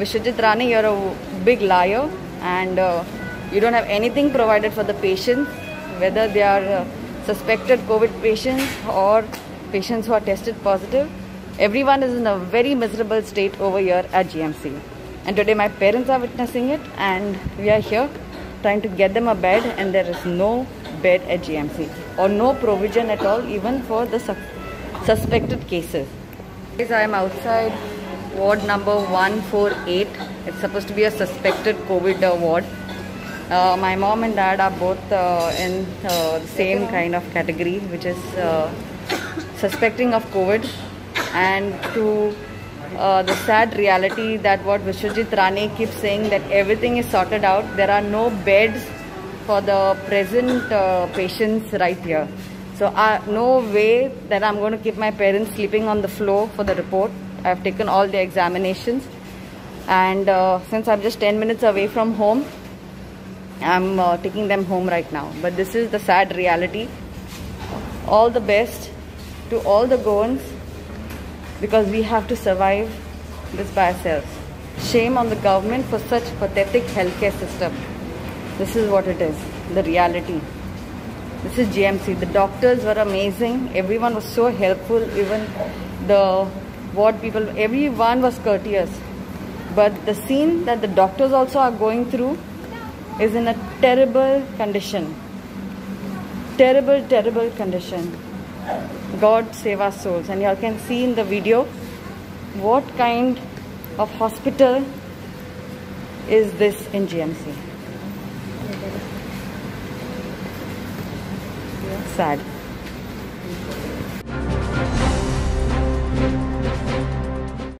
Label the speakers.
Speaker 1: Vishwajit Rane, you're a big liar and uh, you don't have anything provided for the patients, whether they are uh, suspected COVID patients or patients who are tested positive. Everyone is in a very miserable state over here at GMC. And today my parents are witnessing it and we are here trying to get them a bed and there is no bed at GMC or no provision at all even for the su suspected cases. I am outside ward number 148. It's supposed to be a suspected COVID uh, ward. Uh, my mom and dad are both uh, in uh, the same kind of category, which is uh, suspecting of COVID, and to uh, the sad reality that what Vishwajit Rane keeps saying that everything is sorted out. There are no beds for the present patients right here. So uh, no way that I'm going to keep my parents sleeping on the floor for the report. I've taken all the examinations and uh, since I'm just 10 minutes away from home, I'm uh, taking them home right now. But this is the sad reality. All the best to all the Goans because we have to survive this by ourselves. Shame on the government for such pathetic healthcare system. This is what it is, the reality. This is GMC. The doctors were amazing. Everyone was so helpful. Even the ward people, everyone was courteous. But the scene that the doctors also are going through is in a terrible condition. Terrible, terrible condition. God save our souls. And y'all can see in the video what kind of hospital is this in GMC. Sad.